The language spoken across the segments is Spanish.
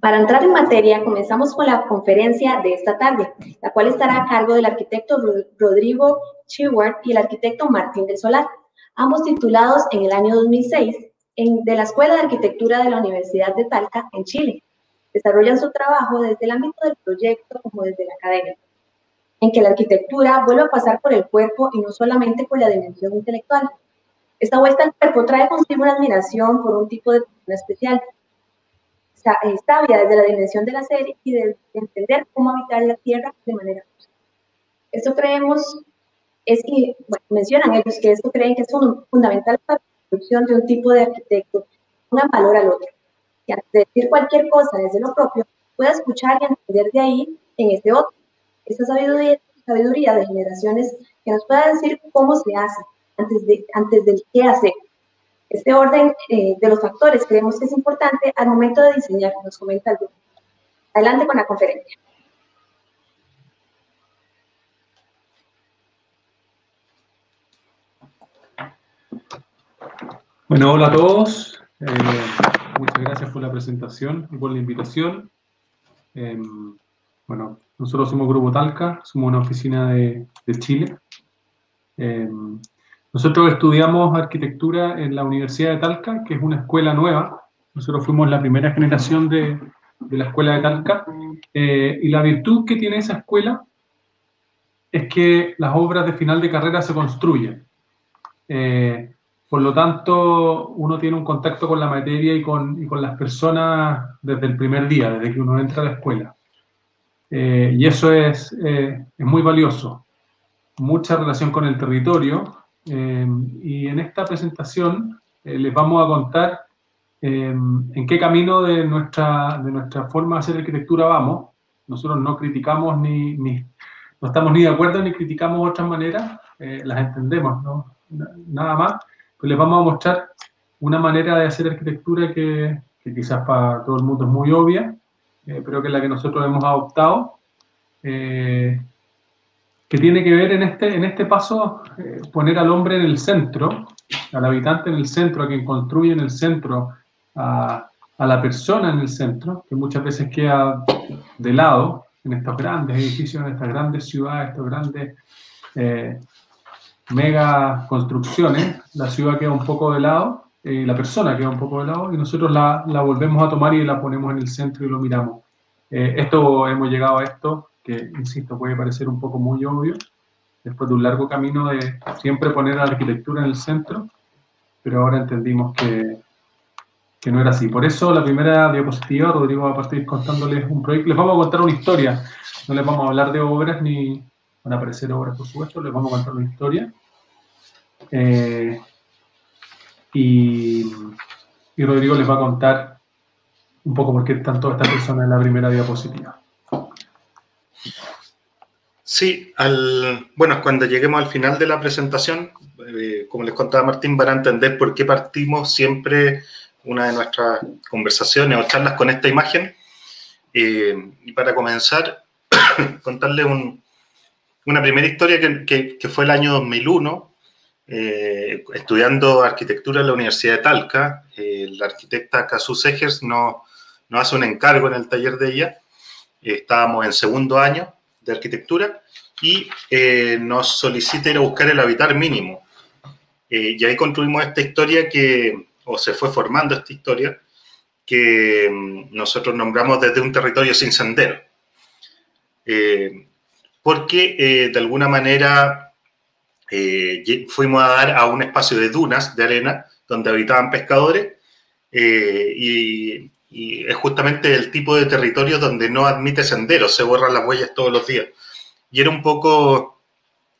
Para entrar en materia, comenzamos con la conferencia de esta tarde, la cual estará a cargo del arquitecto Rodrigo Cheward y el arquitecto Martín del Solar, ambos titulados en el año 2006 en, de la Escuela de Arquitectura de la Universidad de Talca, en Chile. Desarrollan su trabajo desde el ámbito del proyecto como desde la academia, en que la arquitectura vuelve a pasar por el cuerpo y no solamente por la dimensión intelectual. Esta vuelta al cuerpo trae consigo una admiración por un tipo de persona especial, sabia desde la dimensión de la serie y de entender cómo habitar la Tierra de manera justa. Esto creemos, es que, bueno, mencionan ellos que esto creen que es fundamental para la construcción de un tipo de arquitecto, pongan valor al otro. Y antes de decir cualquier cosa desde lo propio, pueda escuchar y entender de ahí en este otro. Esa sabiduría, sabiduría de generaciones que nos pueda decir cómo se hace antes, de, antes del qué hacer este orden eh, de los factores creemos que es importante al momento de diseñar, nos comenta el grupo. Adelante con la conferencia. Bueno, hola a todos. Eh, muchas gracias por la presentación y por la invitación. Em, bueno, nosotros somos Grupo Talca, somos una oficina de, de Chile. Nosotros estudiamos arquitectura en la Universidad de Talca, que es una escuela nueva. Nosotros fuimos la primera generación de, la escuela de Talca. Eh, y la virtud que tiene esa escuela es que las obras de final de carrera se construyen. Eh, por lo tanto, uno tiene un contacto con la materia y con, las personas desde el primer día, desde que uno entra a la escuela. Eh, y eso es, es muy valioso. Mucha relación con el territorio, Em, y en esta presentación eh, les vamos a contar em, en qué camino de nuestra, de nuestra forma de hacer arquitectura vamos. Nosotros no criticamos ni, ni no estamos ni de acuerdo ni criticamos otras maneras, eh, las entendemos, ¿no? nada más. Pues les vamos a mostrar una manera de hacer arquitectura que, que quizás para todo el mundo es muy obvia, eh, pero que es la que nosotros hemos adoptado que tiene que ver en este, en este paso eh, poner al hombre en el centro, al habitante en el centro, a quien construye en el centro, a, la persona en el centro, que muchas veces queda de lado en estos grandes edificios, en estas grandes ciudades, estos grandes eh, mega construcciones, la ciudad queda un poco de lado, y la persona queda un poco de lado, y nosotros la, la, volvemos a tomar y la ponemos en el centro y lo miramos. Eh, esto, hemos llegado a esto que, insisto, puede parecer un poco muy obvio, después de un largo camino de siempre poner la arquitectura en el centro, pero ahora entendimos que, que no era así. Por eso la primera diapositiva, Rodrigo va a partir contándoles un proyecto. Les vamos a contar una historia, no les vamos a hablar de obras ni van a aparecer obras, por supuesto, les vamos a contar una historia. Eh, y, y Rodrigo les va a contar un poco por qué están todas estas personas en la primera diapositiva. Sí, bueno, cuando lleguemos al final de la presentación, eh, como les contaba Martín, van a entender por qué partimos siempre una de nuestras conversaciones o charlas con esta imagen. Eh, y para comenzar, contarles una primera historia que, fue el año 2001, eh, estudiando arquitectura en la Universidad de Talca. la arquitecta Casu Segers nos, nos hace un encargo en el taller de ella estábamos en segundo año de arquitectura y eh, nos solicita ir a buscar el habitar mínimo. Eh, y ahí construimos esta historia que, o se fue formando esta historia, que mm, nosotros nombramos desde un territorio sin sendero. Eh, porque de alguna manera fuimos a dar a un espacio de dunas de arena donde habitaban pescadores y y es justamente el tipo de territorio donde no admite senderos, se borran las huellas todos los días. Y era un poco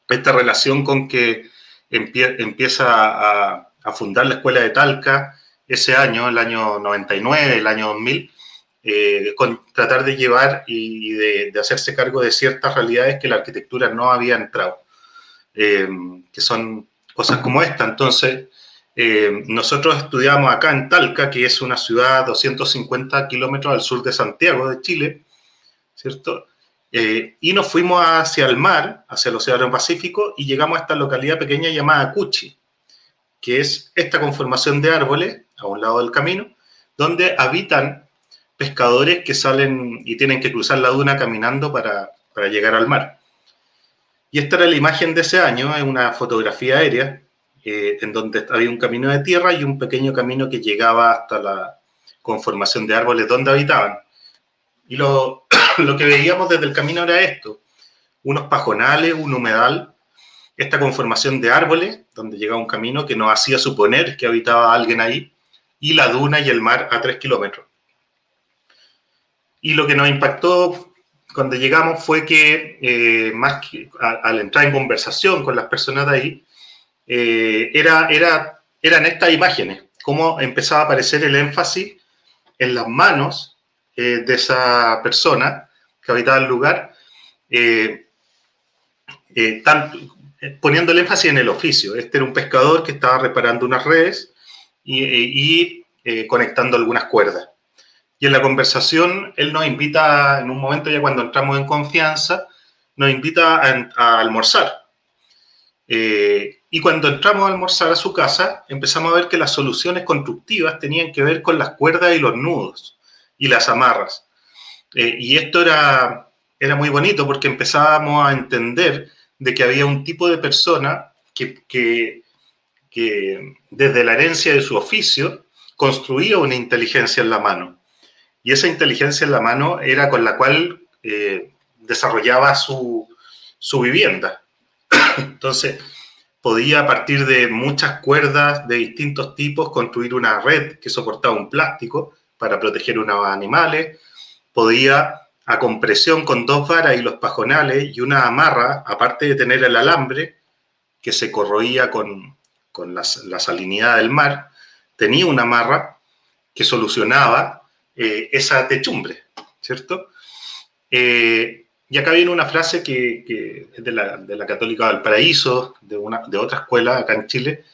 esta relación con que empieza a, fundar la escuela de Talca ese año, el año 99, el año 2000, eh, con tratar de llevar y de, hacerse cargo de ciertas realidades que la arquitectura no había entrado, eh, que son cosas como esta. Entonces, eh, nosotros estudiamos acá en Talca, que es una ciudad 250 kilómetros al sur de Santiago, de Chile, ¿cierto? Eh, y nos fuimos hacia el mar, hacia el Océano Pacífico, y llegamos a esta localidad pequeña llamada Cuchi, que es esta conformación de árboles a un lado del camino, donde habitan pescadores que salen y tienen que cruzar la duna caminando para, para llegar al mar. Y esta era la imagen de ese año, es una fotografía aérea, eh, en donde había un camino de tierra y un pequeño camino que llegaba hasta la conformación de árboles donde habitaban. Y lo, lo que veíamos desde el camino era esto, unos pajonales, un humedal, esta conformación de árboles, donde llegaba un camino que nos hacía suponer que habitaba alguien ahí, y la duna y el mar a tres kilómetros. Y lo que nos impactó cuando llegamos fue que, eh, más al entrar en conversación con las personas de ahí, eh, era, era, eran estas imágenes, cómo empezaba a aparecer el énfasis en las manos eh, de esa persona que habitaba el lugar, poniendo el énfasis en el oficio. Este era un pescador que estaba reparando unas redes y, conectando algunas cuerdas. Y en la conversación, él nos invita, en un momento ya cuando entramos en confianza, nos invita a, almorzar. Eh, y cuando entramos a almorzar a su casa, empezamos a ver que las soluciones constructivas tenían que ver con las cuerdas y los nudos y las amarras. Eh, y esto era, era muy bonito porque empezábamos a entender de que había un tipo de persona que, que, desde la herencia de su oficio construía una inteligencia en la mano y esa inteligencia en la mano era con la cual eh, desarrollaba su, vivienda. Entonces, podía a partir de muchas cuerdas de distintos tipos construir una red que soportaba un plástico para proteger unos animales, podía a compresión con dos varas y los pajonales y una amarra, aparte de tener el alambre que se corroía con, la salinidad del mar, tenía una amarra que solucionaba eh, esa techumbre, ¿cierto? Eh, y acá viene una frase que, es de la, de la, Católica Valparaíso, de, una, de otra escuela acá en Chile,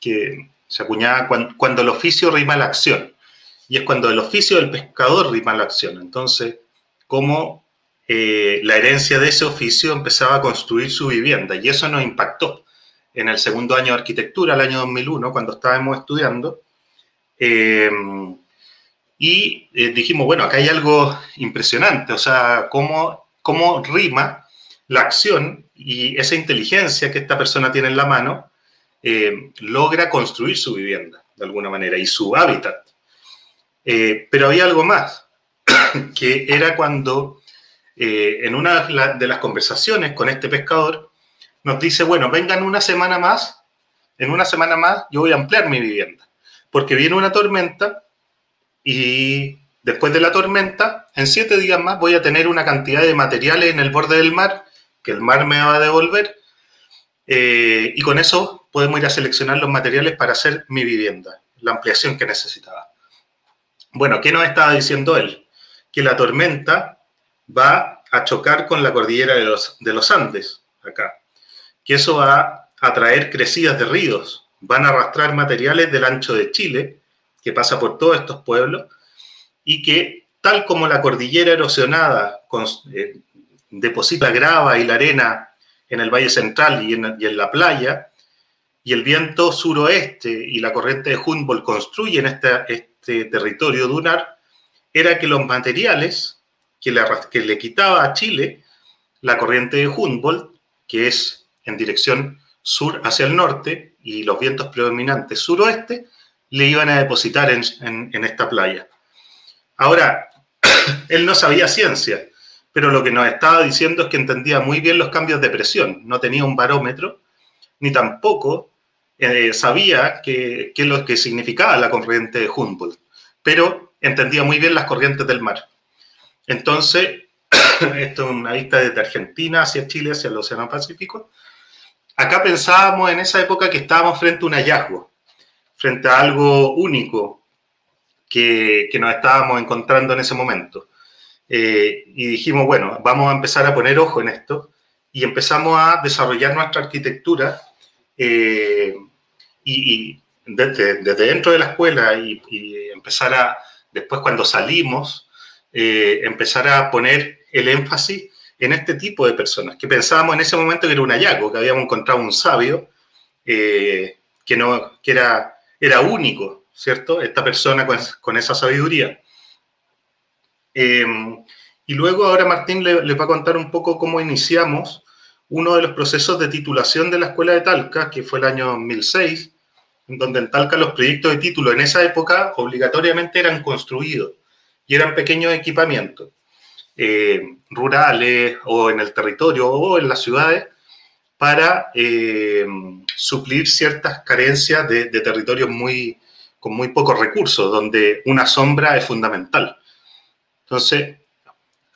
que se acuñaba cuando, el oficio rima la acción. Y es cuando el oficio del pescador rima la acción. Entonces, cómo eh, la herencia de ese oficio empezaba a construir su vivienda. Y eso nos impactó en el segundo año de arquitectura, el año 2001, cuando estábamos estudiando. Eh, y eh, dijimos, bueno, acá hay algo impresionante, o sea, cómo, cómo rima la acción y esa inteligencia que esta persona tiene en la mano eh, logra construir su vivienda de alguna manera y su hábitat. Eh, pero había algo más, que era cuando en una de las conversaciones con este pescador nos dice, bueno, vengan una semana más, en una semana más yo voy a ampliar mi vivienda, porque viene una tormenta y después de la tormenta, en siete días más voy a tener una cantidad de materiales en el borde del mar que el mar me va a devolver eh, y con eso podemos ir a seleccionar los materiales para hacer mi vivienda, la ampliación que necesitaba. Bueno, ¿qué nos estaba diciendo él? Que la tormenta va a chocar con la cordillera de los, de los Andes, acá. Que eso va a traer crecidas de ríos, van a arrastrar materiales del ancho de Chile que pasa por todos estos pueblos y que, tal como la cordillera erosionada eh, deposita grava y la arena en el Valle Central y en, la playa, y el viento suroeste y la corriente de Humboldt construyen este, territorio dunar, era que los materiales que le, que le quitaba a Chile la corriente de Humboldt, que es en dirección sur hacia el norte, y los vientos predominantes suroeste, le iban a depositar en, esta playa. Ahora, él no sabía ciencia, pero lo que nos estaba diciendo es que entendía muy bien los cambios de presión, no tenía un barómetro, ni tampoco eh, sabía qué es lo que significaba la corriente de Humboldt, pero entendía muy bien las corrientes del mar. Entonces, esto es una vista desde Argentina hacia Chile, hacia el Océano Pacífico. Acá pensábamos en esa época que estábamos frente a un hallazgo frente a algo único que, nos estábamos encontrando en ese momento. Eh, y dijimos, bueno, vamos a empezar a poner ojo en esto y empezamos a desarrollar nuestra arquitectura eh, y, desde, dentro de la escuela y, empezar a, después cuando salimos, eh, empezar a poner el énfasis en este tipo de personas, que pensábamos en ese momento que era un hallazgo, que habíamos encontrado un sabio que, no, que era era único, ¿cierto? Esta persona con, esa sabiduría. y luego ahora Martín les va a contar un poco cómo iniciamos uno de los procesos de titulación de la Escuela de Talca, que fue el año 2006, en donde en Talca los proyectos de título en esa época obligatoriamente eran construidos y eran pequeños equipamientos eh, rurales o en el territorio o en las ciudades para eh, suplir ciertas carencias de, territorios muy, con muy pocos recursos, donde una sombra es fundamental. Entonces,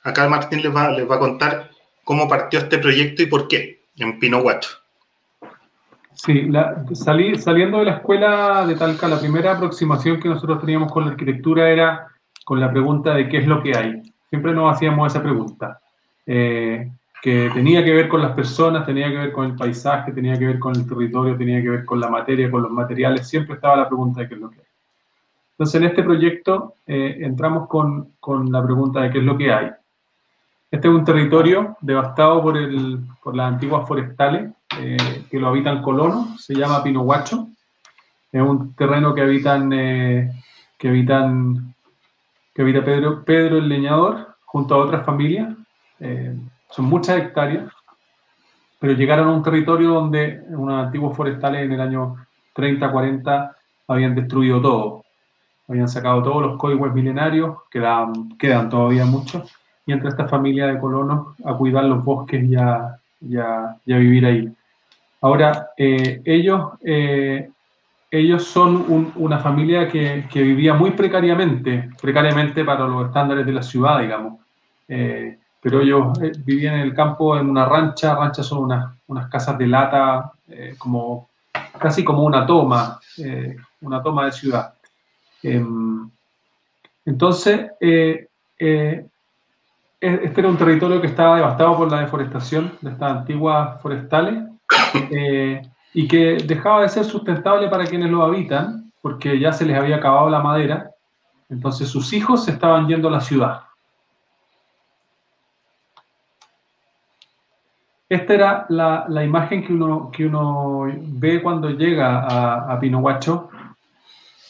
acá Martín les va, les va a contar cómo partió este proyecto y por qué en Pino Guacho. Sí, saliendo de la escuela de Talca, la primera aproximación que nosotros teníamos con la arquitectura era con la pregunta de qué es lo que hay. Siempre nos hacíamos esa pregunta, eh, que tenía que ver con las personas, tenía que ver con el paisaje, tenía que ver con el territorio, tenía que ver con la materia, con los materiales, siempre estaba la pregunta de qué es lo que hay. Entonces, en este proyecto eh, entramos con, con la pregunta de qué es lo que hay. Este es un territorio devastado por, el, por las antiguas forestales eh, que lo habitan colonos, se llama Pinohuacho. Es un terreno que habitan, eh, que habitan, que habita Pedro, Pedro el Leñador junto a otras familias. Eh, son muchas hectáreas, pero llegaron a un territorio donde unos antiguos forestales en el año 30, 40 habían destruido todo. Habían sacado todos los códigos milenarios, quedan, todavía muchos, y entre esta familia de colonos a cuidar los bosques y a, y vivir ahí. Ahora, eh, ellos, eh, ellos son una familia que, vivía muy precariamente, precariamente para los estándares de la ciudad, digamos. Eh, pero ellos vivían en el campo en una rancha, ranchas son unas, unas casas de lata, como, casi como una toma, una toma de ciudad. Em, entonces, este era un territorio que estaba devastado por la deforestación de estas antiguas forestales eh, y que dejaba de ser sustentable para quienes lo habitan, porque ya se les había acabado la madera, entonces sus hijos se estaban yendo a la ciudad. Esta era la, imagen que uno, que uno ve cuando llega a, a Pinohuacho.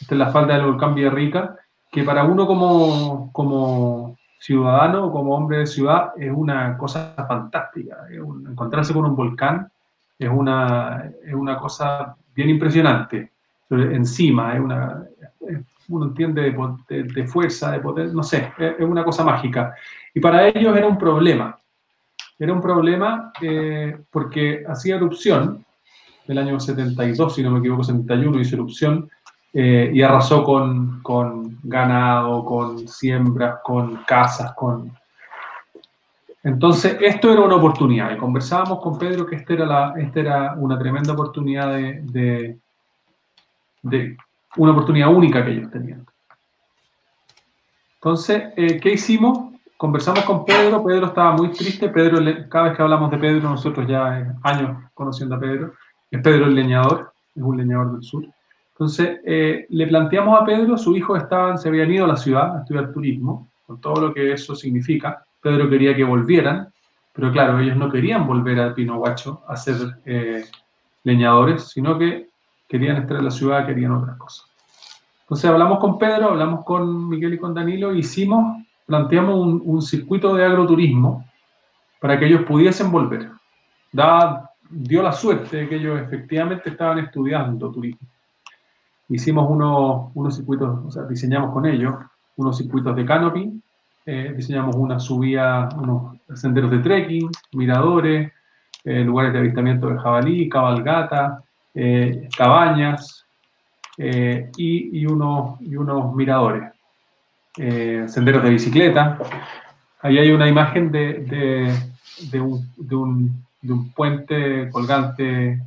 Esta es la falda del volcán Villarrica, que para uno como, como ciudadano, como hombre de ciudad, es una cosa fantástica. encontrarse con un volcán es una, es una cosa bien impresionante. Encima, es una, uno entiende de, fuerza, de poder, no sé, es, una cosa mágica. Y para ellos era un problema. Era un problema eh, porque hacía erupción, el año 72, si no me equivoco, 71 hizo erupción, eh, y arrasó con, con ganado, con siembras, con casas, con, entonces, esto era una oportunidad. Y conversábamos con Pedro que esta era, la, esta era una tremenda oportunidad de, de, una oportunidad única que ellos tenían. Entonces, eh, ¿qué hicimos? Conversamos con Pedro, Pedro estaba muy triste, Pedro, cada vez que hablamos de Pedro, nosotros ya años conociendo a Pedro, es Pedro el leñador, es un leñador del sur. Entonces, eh, le planteamos a Pedro, su hijo estaban, se habían ido a la ciudad a estudiar turismo, con todo lo que eso significa, Pedro quería que volvieran, pero claro, ellos no querían volver al Pino Guacho a ser eh, leñadores, sino que querían estar en la ciudad, querían otras cosas. Entonces hablamos con Pedro, hablamos con Miguel y con Danilo, hicimos, planteamos un, circuito de agroturismo para que ellos pudiesen volver. Da, dio la suerte de que ellos efectivamente estaban estudiando turismo. Hicimos unos, unos circuitos, o sea, diseñamos con ellos unos circuitos de canopy, eh, diseñamos una subida, unos senderos de trekking, miradores, eh, lugares de avistamiento de jabalí, cabalgata, eh, cabañas y, unos, y unos miradores, senderos de bicicleta. Ahí hay una imagen de, un, puente colgante,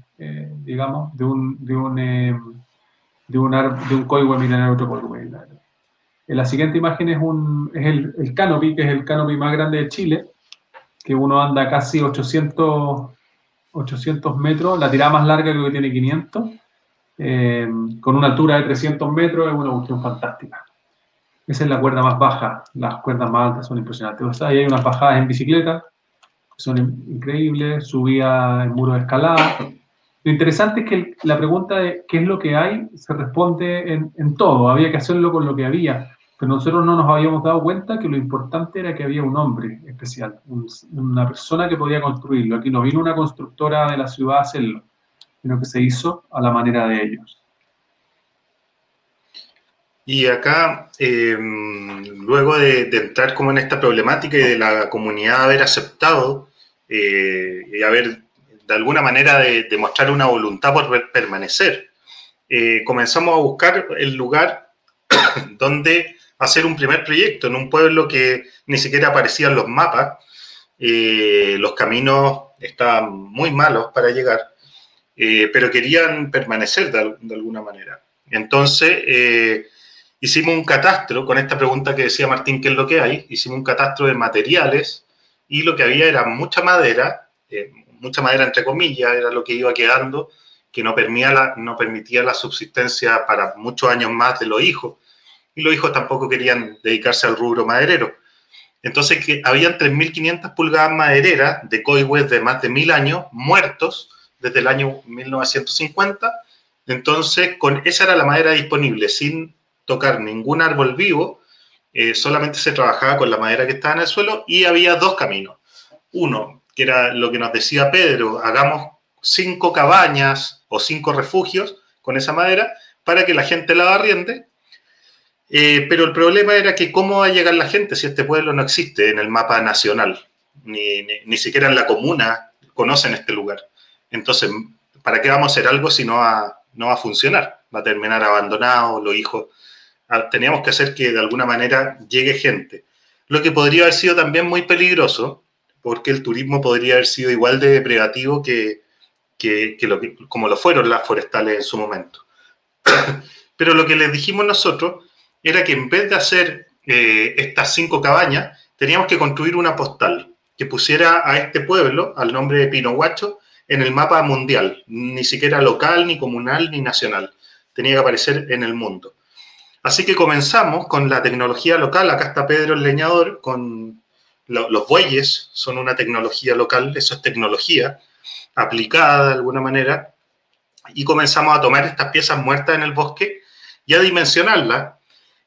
digamos, de un, de un, un, de un código milenario la siguiente imagen es el, el, canopy, que es el canopy más grande de Chile, que uno anda casi 800, 800 metros, la tirada más larga creo que tiene 500, eh, con una altura de 300 metros, es una cuestión fantástica. Esa es la cuerda más baja, las cuerdas más altas son impresionantes. ahí hay unas bajadas en bicicleta, que son increíbles, subía en muro de escalada. Lo interesante es que la pregunta de qué es lo que hay se responde en, en todo, había que hacerlo con lo que había pero nosotros no nos habíamos dado cuenta que lo importante era que había un hombre especial, una persona que podía construirlo. Aquí no vino una constructora de la ciudad a hacerlo, sino que se hizo a la manera de ellos. Y acá, em, luego de, entrar como en esta problemática y de la comunidad haber aceptado eh, y haber de alguna manera de, demostrar una voluntad por permanecer, eh, comenzamos a buscar el lugar donde hacer un primer proyecto en un pueblo que ni siquiera aparecían los mapas, eh, los caminos estaban muy malos para llegar, eh, pero querían permanecer de, alguna manera. Entonces, eh, hicimos un catastro, con esta pregunta que decía Martín, ¿qué es lo que hay? Hicimos un catastro de materiales y lo que había era mucha madera, mucha madera entre comillas, era lo que iba quedando, que no permitía la, no permitía la subsistencia para muchos años más de los hijos y los hijos tampoco querían dedicarse al rubro maderero. Entonces, que habían 3.500 pulgadas madereras de coihues de más de mil años muertos desde el año 1950. Entonces, con esa era la madera disponible, sin tocar ningún árbol vivo, eh, solamente se trabajaba con la madera que estaba en el suelo y había dos caminos. Uno, que era lo que nos decía Pedro, hagamos cinco cabañas o cinco refugios con esa madera para que la gente la arriende eh, pero el problema era que cómo va a llegar la gente si este pueblo no existe en el mapa nacional, ni, ni, siquiera en la comuna conocen este lugar. Entonces, ¿para qué vamos a hacer algo si no va, no va a funcionar? Va a terminar abandonado, los hijos. Teníamos que hacer que de alguna manera llegue gente. Lo que podría haber sido también muy peligroso, porque el turismo podría haber sido igual de depredativo que, lo como lo fueron las forestales en su momento. Pero lo que les dijimos nosotros era que en vez de hacer eh, estas cinco cabañas, teníamos que construir una postal que pusiera a este pueblo, al nombre de Pinohuacho, en el mapa mundial, ni siquiera local, ni comunal, ni nacional. Tenía que aparecer en el mundo. Así que comenzamos con la tecnología local. Acá está Pedro el leñador con los bueyes, son una tecnología local, eso es tecnología aplicada de alguna manera. Y comenzamos a tomar estas piezas muertas en el bosque y a dimensionarlas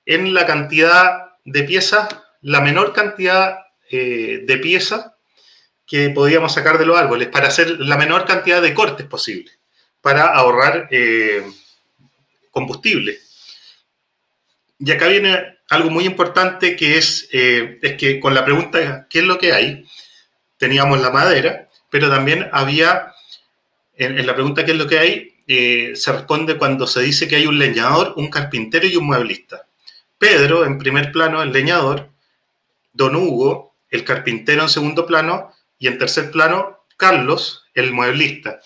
en la cantidad de piezas, la menor cantidad eh, de piezas que podíamos sacar de los árboles para hacer la menor cantidad de cortes posible, para ahorrar eh, combustible. Y acá viene algo muy importante que es, eh, es que con la pregunta ¿qué es lo que hay? Teníamos la madera, pero también había, en, en la pregunta ¿qué es lo que hay? se responde cuando se dice que hay un leñador, un carpintero y un mueblista. Pedro en primer plano, el leñador, Don Hugo, el carpintero en segundo plano, y en tercer plano, Carlos, el mueblista.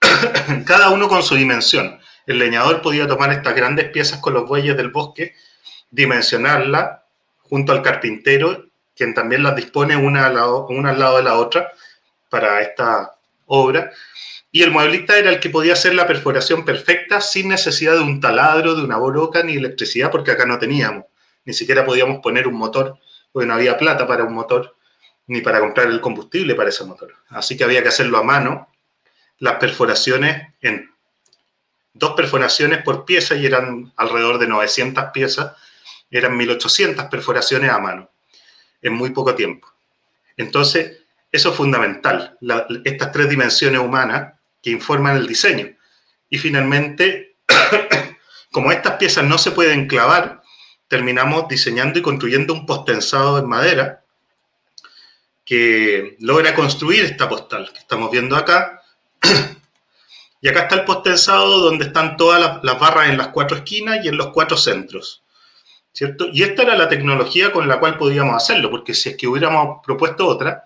Cada uno con su dimensión. El leñador podía tomar estas grandes piezas con los bueyes del bosque, dimensionarlas junto al carpintero, quien también las dispone una al lado, de la otra para esta obra, y el mueblista era el que podía hacer la perforación perfecta sin necesidad de un taladro, de una boroca ni electricidad, porque acá no teníamos. Ni siquiera podíamos poner un motor, porque no había plata para un motor, ni para comprar el combustible para ese motor. Así que había que hacerlo a mano. Las perforaciones en dos perforaciones por pieza y eran alrededor de 900 piezas, eran 1800 perforaciones a mano en muy poco tiempo. Entonces, eso es fundamental, estas tres dimensiones humanas que informan el diseño. Y finalmente, como estas piezas no se pueden clavar, terminamos diseñando y construyendo un postensado en madera que logra construir esta postal que estamos viendo acá. Y acá está el postensado donde están todas las, barras en las cuatro esquinas y en los cuatro centros. ¿Cierto? Y esta era la tecnología con la cual podíamos hacerlo, porque si es que hubiéramos propuesto otra,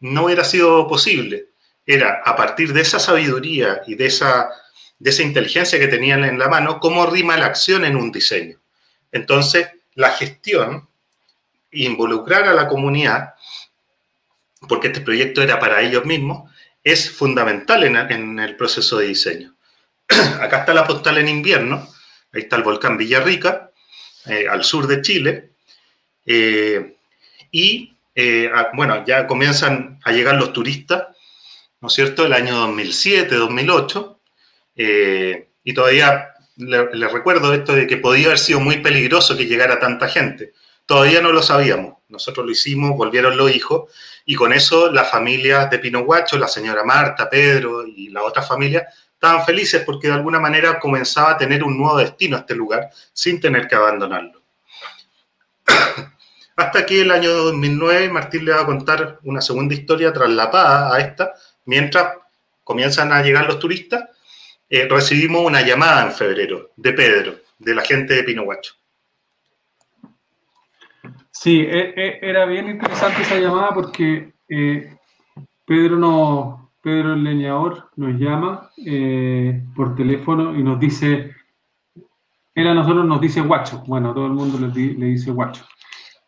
no hubiera sido posible era a partir de esa sabiduría y de esa, de esa inteligencia que tenían en la mano, cómo rima la acción en un diseño. Entonces, la gestión, involucrar a la comunidad, porque este proyecto era para ellos mismos, es fundamental en, el proceso de diseño. Acá está la postal en invierno, ahí está el volcán Villarrica, eh, al sur de Chile, eh, y eh, bueno, ya comienzan a llegar los turistas ¿no es cierto?, el año 2007, 2008, eh, y todavía les recuerdo esto de que podía haber sido muy peligroso que llegara tanta gente. Todavía no lo sabíamos. Nosotros lo hicimos, volvieron los hijos, y con eso las familias de Pino Guacho, la señora Marta, Pedro y la otra familia, estaban felices porque de alguna manera comenzaba a tener un nuevo destino este lugar sin tener que abandonarlo. Hasta que el año 2009 Martín le va a contar una segunda historia traslapada a esta, mientras comienzan a llegar los turistas, eh, recibimos una llamada en febrero de Pedro, de la gente de Pino Guacho. Sí, e, e, era bien interesante esa llamada porque eh, Pedro, no, Pedro el leñador nos llama eh, por teléfono y nos dice, él a nosotros nos dice guacho, bueno, todo el mundo le, dice guacho.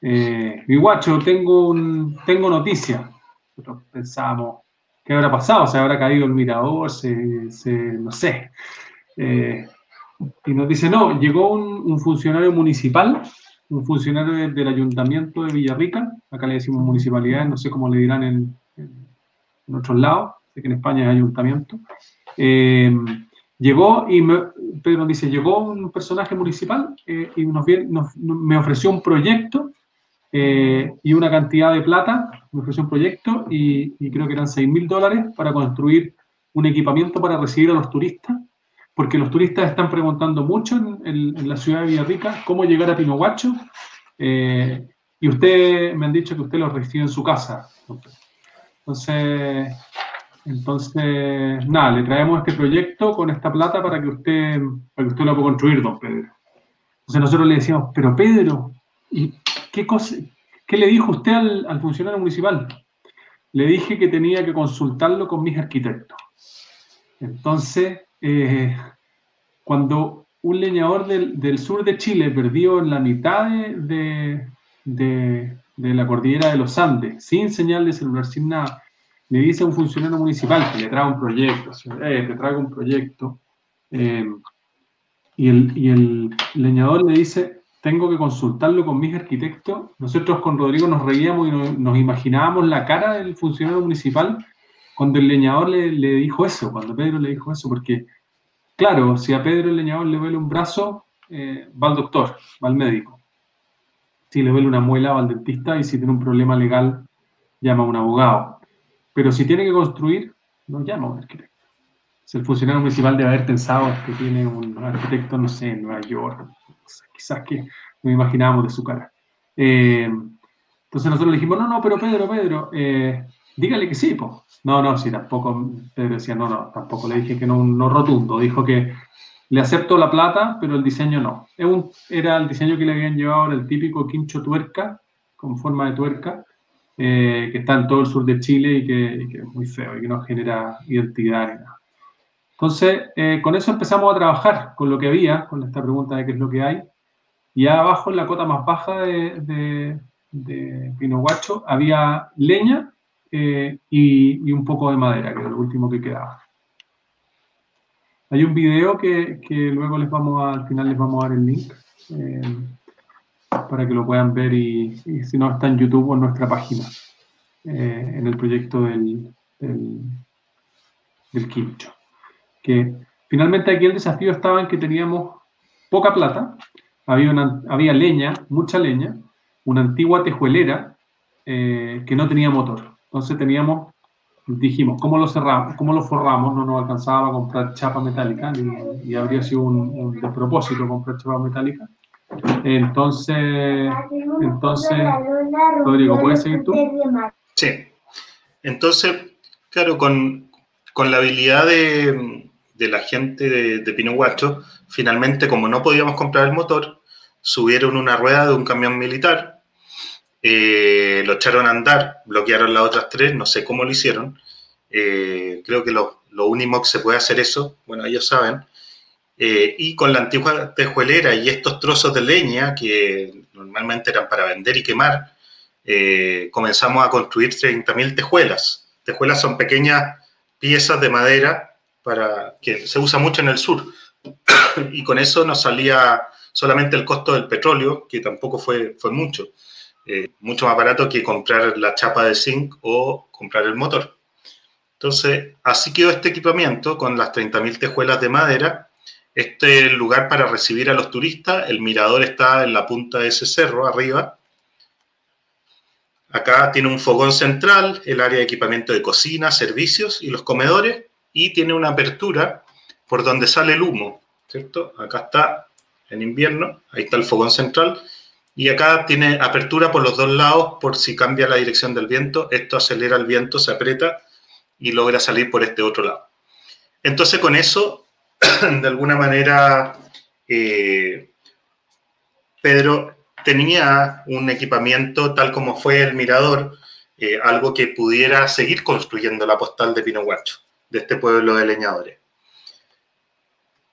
Eh, mi guacho, tengo, un, tengo noticia. Nosotros pensamos, ¿qué habrá pasado? ¿Se habrá caído el mirador? Se, no sé. y nos dice, no, llegó un funcionario municipal un funcionario del ayuntamiento de Villarrica, acá le decimos municipalidad, no sé cómo le dirán en, en, otros lados, sé que en España es ayuntamiento, eh, llegó y me, Pedro dice, llegó un personaje municipal eh, y nos, me ofreció un proyecto eh, y una cantidad de plata, me ofreció un proyecto y, y creo que eran 6 mil dólares para construir un equipamiento para recibir a los turistas porque los turistas están preguntando mucho en, la ciudad de Villarrica cómo llegar a Pinohuacho, eh, y usted me han dicho que usted lo recibe en su casa. Entonces, entonces, nada, le traemos este proyecto con esta plata para que usted, para que usted lo pueda construir, don Pedro. Entonces nosotros le decíamos, pero Pedro, ¿y qué, cosa, qué le dijo usted al funcionario municipal? Le dije que tenía que consultarlo con mis arquitectos. Entonces, eh, cuando un leñador del, sur de Chile perdió en la mitad de, la cordillera de los Andes, sin señal de celular, sin nada, le dice a un funcionario municipal que le trae un proyecto, eh, te traigo un proyecto, eh, y, el, leñador le dice, tengo que consultarlo con mis arquitectos. Nosotros con Rodrigo nos reíamos y nos, imaginábamos la cara del funcionario municipal cuando el leñador le, dijo eso, cuando Pedro le dijo eso, porque Claro, si a Pedro el leñador le duele un brazo, eh, va al doctor, va al médico. Si le duele una muela, va al dentista y si tiene un problema legal, llama a un abogado. Pero si tiene que construir, no llama a un arquitecto. Si el funcionario municipal debe haber pensado que tiene un arquitecto, no sé, en Nueva York, quizás que no imaginábamos de su cara. Eh, entonces nosotros le dijimos, no, no, pero Pedro, Pedro, eh, dígale que sí, pues. No, no, sí, tampoco, Pedro decía, no, no, tampoco le dije que no, no rotundo, dijo que le acepto la plata, pero el diseño no. era el diseño que le habían llevado, era el típico quincho tuerca, con forma de tuerca, eh, que está en todo el sur de Chile y que, es muy feo y que no genera identidad ni nada. Entonces, eh, con eso empezamos a trabajar, con lo que había, con esta pregunta de qué es lo que hay. Y abajo, en la cota más baja de, de, de Pino Guacho, había leña eh, y, un poco de madera, que era lo último que quedaba. Hay un video que, luego les vamos a, al final les vamos a dar el link eh, para que lo puedan ver y, si no está en YouTube o en nuestra página, eh, en el proyecto del, del, del quincho. Que finalmente aquí el desafío estaba en que teníamos poca plata, había, había leña, mucha leña, una antigua tejuelera que no tenía motor. Entonces teníamos, dijimos, ¿cómo lo cerramos? ¿Cómo lo forramos? No nos alcanzaba a comprar chapa metálica y, habría sido un, despropósito comprar chapa metálica. Entonces, entonces, Rodrigo, ¿puedes seguir tú? Sí. Entonces, claro, con, con la habilidad de, de la gente de, de Pino Guacho, finalmente, como no podíamos comprar el motor, subieron una rueda de un camión militar eh, lo echaron a andar, bloquearon las otras tres, no sé cómo lo hicieron. Eh, creo que lo, lo que se puede hacer eso, bueno, ellos saben. Eh, y con la antigua tejuelera y estos trozos de leña que normalmente eran para vender y quemar, comenzamos a construir 30.000 tejuelas. Tejuelas son pequeñas piezas de madera para, que se usa mucho en el sur. y con eso nos salía solamente el costo del petróleo, que tampoco fue, fue mucho. Eh, mucho más barato que comprar la chapa de zinc o comprar el motor. Entonces, así quedó este equipamiento con las 30.000 tejuelas de madera Este lugar para recibir a los turistas. El mirador está en la punta de ese cerro, arriba. Acá tiene un fogón central, el área de equipamiento de cocina, servicios y los comedores. Y tiene una apertura por donde sale el humo, ¿cierto? Acá está en invierno, ahí está el fogón central. Y acá tiene apertura por los dos lados por si cambia la dirección del viento. Esto acelera el viento, se aprieta y logra salir por este otro lado. Entonces con eso de alguna manera, eh, Pedro tenía un equipamiento tal como fue el mirador, eh, algo que pudiera seguir construyendo la postal de Pino Guacho, de este pueblo de leñadores.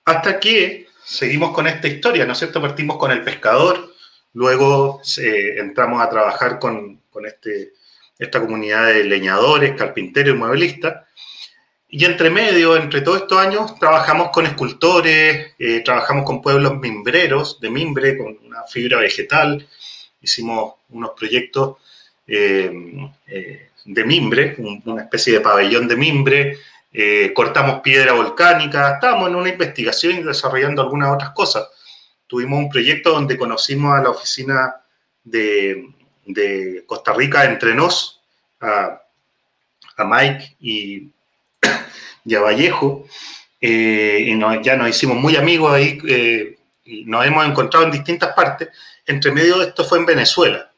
Hasta que seguimos con esta historia, ¿no es cierto? Partimos con el pescador, luego eh, entramos a trabajar con, este, esta comunidad de leñadores, carpinteros y mueblistas, y entre medio, entre todos estos años, trabajamos con escultores, eh, trabajamos con pueblos mimbreros, de mimbre, con una fibra vegetal. Hicimos unos proyectos eh, de mimbre, una especie de pabellón de mimbre. cortamos piedra volcánica. Estábamos en una investigación y desarrollando algunas otras cosas. Tuvimos un proyecto donde conocimos a la oficina de, Costa Rica, entre nos, a, Mike y y a Vallejo, eh, y ya nos hicimos muy amigos ahí, eh, y nos hemos encontrado en distintas partes. Entre medio de esto fue en Venezuela.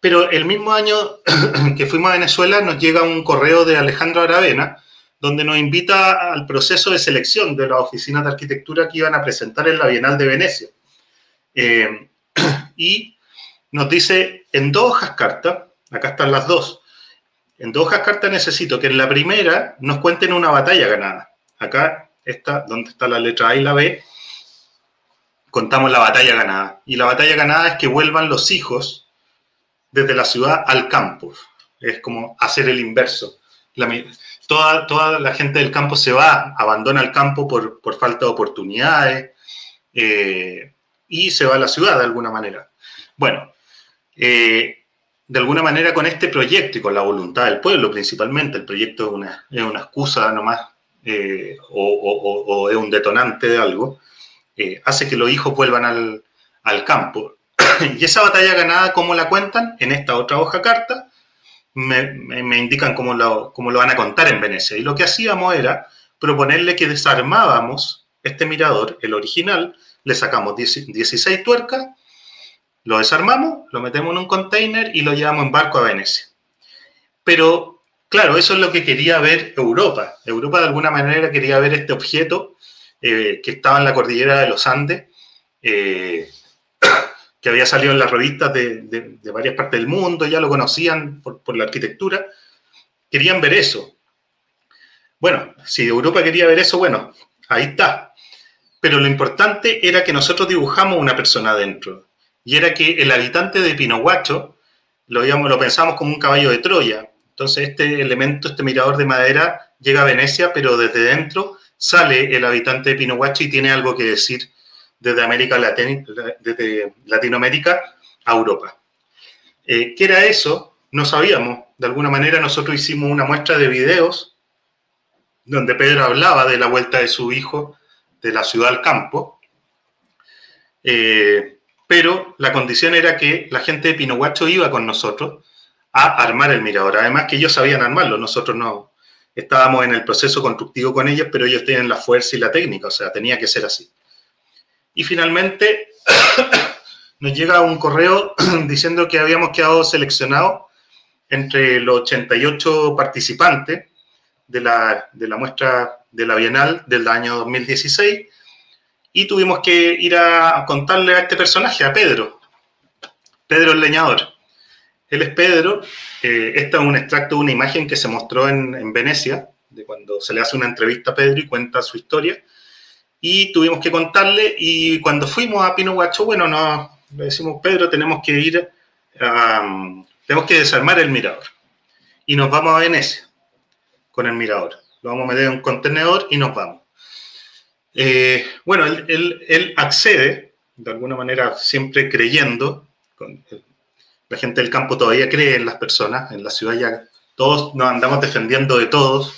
Pero el mismo año que fuimos a Venezuela nos llega un correo de Alejandro Aravena, donde nos invita al proceso de selección de las oficinas de arquitectura que iban a presentar en la Bienal de Venecia. Eh, y nos dice en dos hojas cartas, acá están las dos, en dos hojas cartas necesito que en la primera nos cuenten una batalla ganada. Acá está, donde está la letra A y la B, contamos la batalla ganada. Y la batalla ganada es que vuelvan los hijos desde la ciudad al campo. Es como hacer el inverso. Toda, toda la gente del campo se va, abandona el campo por, falta de oportunidades eh, y se va a la ciudad de alguna manera. Bueno, eh, de alguna manera con este proyecto y con la voluntad del pueblo principalmente, el proyecto es una, es una excusa nomás eh, o, es un detonante de algo, hace que los hijos vuelvan al, al campo. y esa batalla ganada, ¿cómo la cuentan? En esta otra hoja carta, me, indican cómo lo, cómo lo van a contar en Venecia. Y lo que hacíamos era proponerle que desarmábamos este mirador, el original, le sacamos 16 tuercas lo desarmamos, lo metemos en un container y lo llevamos en barco a Venecia. Pero, claro, eso es lo que quería ver Europa. Europa de alguna manera quería ver este objeto eh, que estaba en la cordillera de los Andes, eh, que había salido en las revistas de, varias partes del mundo, ya lo conocían por, por la arquitectura. Querían ver eso. Bueno, si Europa quería ver eso, bueno, ahí está. Pero lo importante era que nosotros dibujamos una persona adentro y era que el habitante de Pinohuacho lo, lo pensamos como un caballo de Troya. Entonces este elemento, este mirador de madera, llega a Venecia, pero desde dentro sale el habitante de Pinohuacho y tiene algo que decir desde, América Latina, desde Latinoamérica a Europa. Eh, ¿Qué era eso? No sabíamos. De alguna manera nosotros hicimos una muestra de videos donde Pedro hablaba de la vuelta de su hijo de la ciudad al campo. Eh, pero la condición era que la gente de Pinohuacho iba con nosotros a armar el mirador. Además que ellos sabían armarlo, nosotros no. Estábamos en el proceso constructivo con ellos, pero ellos tienen la fuerza y la técnica, o sea, tenía que ser así. Y finalmente nos llega un correo diciendo que habíamos quedado seleccionados entre los 88 participantes de la, de la muestra de la Bienal del año 2016 y tuvimos que ir a contarle a este personaje, a Pedro, Pedro el leñador. Él es Pedro, eh, esta es un extracto de una imagen que se mostró en, Venecia, de cuando se le hace una entrevista a Pedro y cuenta su historia, y tuvimos que contarle, y cuando fuimos a Pino Guacho, bueno, nos, le decimos, Pedro, tenemos que ir, tenemos que desarmar el mirador, y nos vamos a Venecia con el mirador. Lo vamos a meter en un contenedor y nos vamos. Eh, bueno, él, accede, de alguna manera, siempre creyendo. la gente del campo todavía cree en las personas, en la ciudad ya todos nos andamos defendiendo de todos.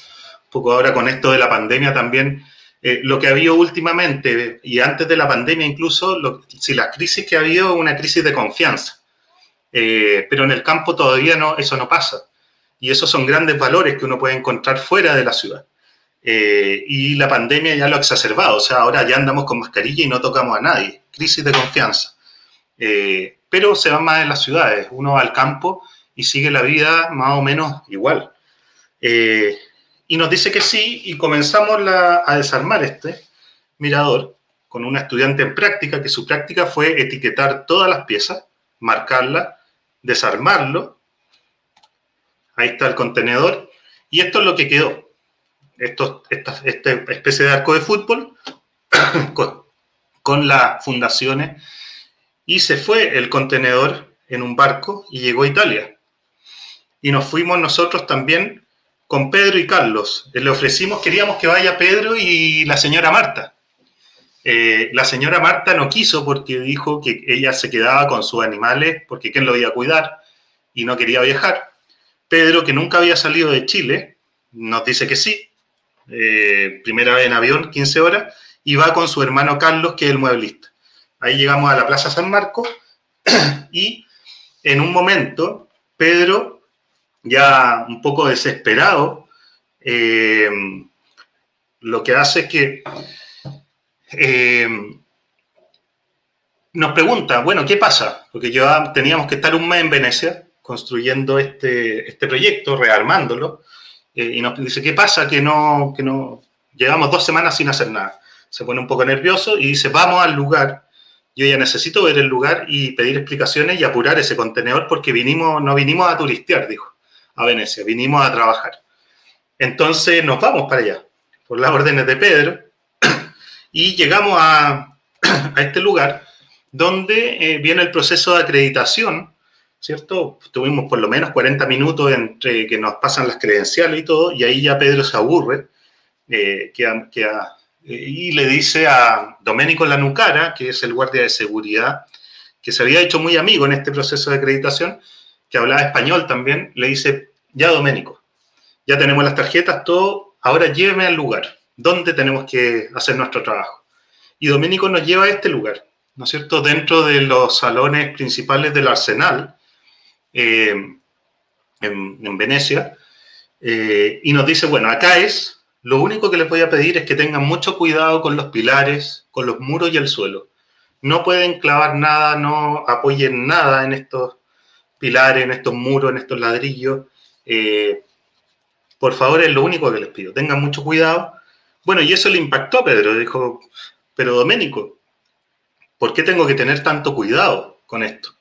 Un poco ahora con esto de la pandemia también eh, lo que ha habido últimamente y antes de la pandemia incluso, si la crisis que ha habido es una crisis de confianza. Eh, pero en el campo todavía no, eso no pasa. Y esos son grandes valores que uno puede encontrar fuera de la ciudad. Eh, y la pandemia ya lo ha exacerbado, o sea, ahora ya andamos con mascarilla y no tocamos a nadie. Crisis de confianza. pero se va más en las ciudades, uno va al campo y sigue la vida más o menos igual. Y nos dice que sí y comenzamos a desarmar este mirador con una estudiante en práctica, que su práctica fue etiquetar todas las piezas, marcarlas, desarmarlo. Ahí está el contenedor. Y esto es lo que quedó. Esto, esta, especie de arco de fútbol con, con las fundaciones. Y se fue el contenedor en un barco y llegó a Italia. Y nos fuimos nosotros también con Pedro y Carlos. Eh, le ofrecimos, queríamos que vaya Pedro y la señora Marta. Eh, la señora Marta no quiso porque dijo que ella se quedaba con sus animales porque quién lo iba a cuidar y no quería viajar. Pedro, que nunca había salido de Chile, nos dice que sí. Eh, primera vez en avión, 15 horas, y va con su hermano Carlos, que es el mueblista. Ahí llegamos a la Plaza San Marcos y en un momento Pedro ya un poco desesperado, eh, lo que hace es que eh, nos pregunta, bueno, ¿qué pasa? Porque ya teníamos que estar un mes en Venecia construyendo este, este proyecto, rearmándolo, eh, y nos dice, ¿qué pasa? Que no, que no, llevamos dos semanas sin hacer nada. Se pone un poco nervioso y dice, vamos al lugar. Yo ya necesito ver el lugar y pedir explicaciones y apurar ese contenedor porque vinimos, no vinimos a turistear, dijo a Venecia, vinimos a trabajar. Entonces nos vamos para allá, por las órdenes de Pedro, y llegamos a, este lugar donde eh, viene el proceso de acreditación, ¿cierto? Tuvimos por lo menos 40 minutos entre que nos pasan las credenciales y todo, y ahí ya Pedro se aburre eh, y le dice a Domenico Lanucara, que es el guardia de seguridad, que se había hecho muy amigo en este proceso de acreditación, que hablaba español también, le dice, ya Doménico, ya tenemos las tarjetas, todo, ahora lléveme al lugar donde tenemos que hacer nuestro trabajo. Y Doménico nos lleva a este lugar, ¿no es cierto?, dentro de los salones principales del Arsenal, eh, en, Venecia, eh, y nos dice, bueno, acá es, lo único que les voy a pedir es que tengan mucho cuidado con los pilares, con los muros y el suelo. No pueden clavar nada, no apoyen nada en estos pilares, en estos muros, en estos ladrillos. Eh, por favor, es lo único que les pido. Tengan mucho cuidado. Bueno, y eso le impactó a Pedro. Dijo, pero Doménico, ¿por qué tengo que tener tanto cuidado con esto?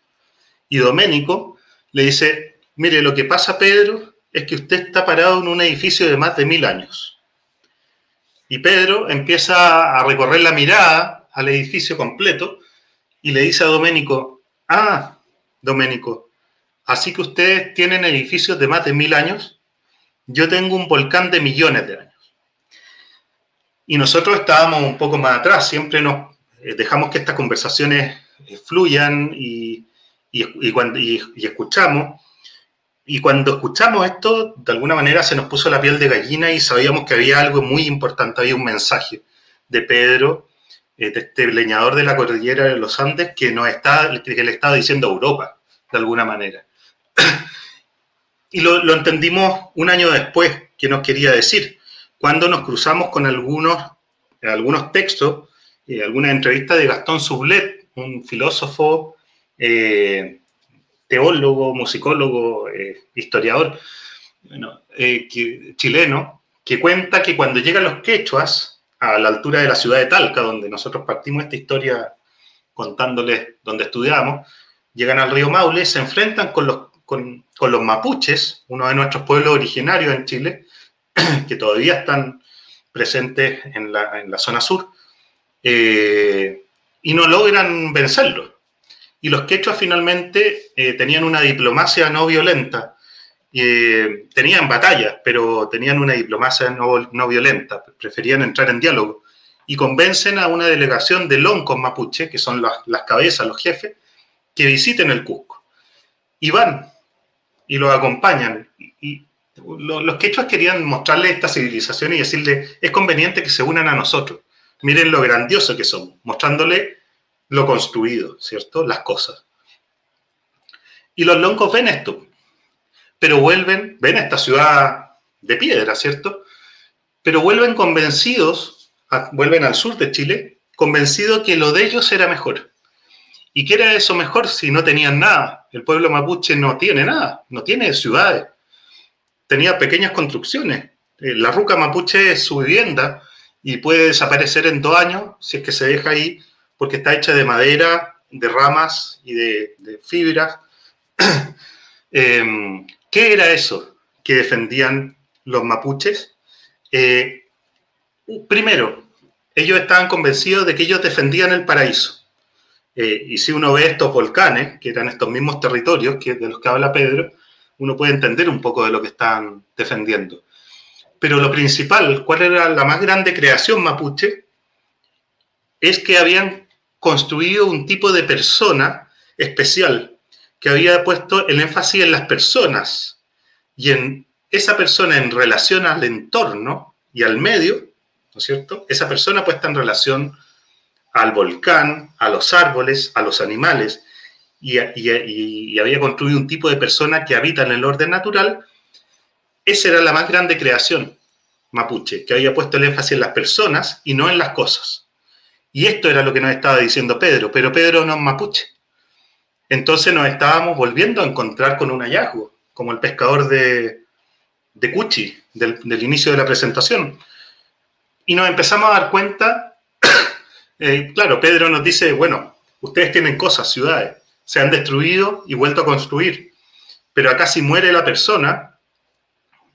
Y Doménico le dice, mire, lo que pasa, Pedro, es que usted está parado en un edificio de más de mil años. Y Pedro empieza a recorrer la mirada al edificio completo y le dice a Doménico, ah, Doménico, Así que ustedes tienen edificios de más de mil años. Yo tengo un volcán de millones de años. Y nosotros estábamos un poco más atrás, siempre nos eh, dejamos que estas conversaciones eh, fluyan y, cuando, y, escuchamos. Y cuando escuchamos esto, de alguna manera se nos puso la piel de gallina y sabíamos que había algo muy importante, había un mensaje de Pedro, eh, este leñador de la cordillera de los Andes, que, nos está, que le estaba diciendo a Europa, de alguna manera. y lo, entendimos un año después, que nos quería decir, cuando nos cruzamos con algunos, algunos textos, eh, alguna entrevista de Gastón Sublet, un filósofo, eh, teólogo, musicólogo, eh, historiador chileno, que cuenta que cuando llegan los quechuas a la altura de la ciudad de Talca, donde nosotros partimos esta historia contándoles donde estudiamos, llegan al río Maule, se enfrentan con los con, los mapuches, uno de nuestros pueblos originarios en Chile, que todavía están presentes en la, zona sur, eh, y no logran vencerlos. Y los quechuas finalmente eh, tenían una diplomacia no violenta, eh, tenían batallas, pero tenían una diplomacia no, violenta, preferían entrar en diálogo, y convencen a una delegación de loncos mapuche, que son las, las cabezas, los jefes, que visiten el Cusco. Y van, y los acompañan. Y los quechuas querían mostrarle esta civilización y decirle, es conveniente que se unan a nosotros. Miren lo grandioso que somos, mostrándole lo construido, ¿cierto? Las cosas. Y los loncos ven esto, pero vuelven, ven esta ciudad de piedra, ¿cierto? Pero vuelven convencidos, vuelven al sur de Chile, convencidos que lo de ellos era mejor. ¿Y qué era eso mejor si no tenían nada? El pueblo mapuche no tiene nada, no tiene ciudades. Tenía pequeñas construcciones. Eh, la ruca mapuche es su vivienda y puede desaparecer en dos años si es que se deja ahí, porque está hecha de madera, de ramas y de, fibras. Em, ¿Qué era eso que defendían los mapuches? Eh, primero, ellos estaban convencidos de que ellos defendían el paraíso. Eh, y si uno ve estos volcanes, que eran estos mismos territorios que, de los que habla Pedro, uno puede entender un poco de lo que están defendiendo. Pero lo principal, ¿cuál era la más grande creación mapuche? Es que habían construido un tipo de persona especial, que había puesto el énfasis en las personas y en esa persona en relación al entorno y al medio, ¿no es cierto? Esa persona puesta en relación al volcán, a los árboles, a los animales, y, había construido un tipo de persona que habita en el orden natural, esa era la más grande creación mapuche, que había puesto el énfasis en las personas y no en las cosas. Y esto era lo que nos estaba diciendo Pedro, pero Pedro no es mapuche. Entonces nos estábamos volviendo a encontrar con un hallazgo, como el pescador de, de Cuchi, del, del inicio de la presentación. Y nos empezamos a dar cuenta eh, claro, Pedro nos dice, bueno, ustedes tienen cosas, ciudades, se han destruido y vuelto a construir, pero acá si muere la persona,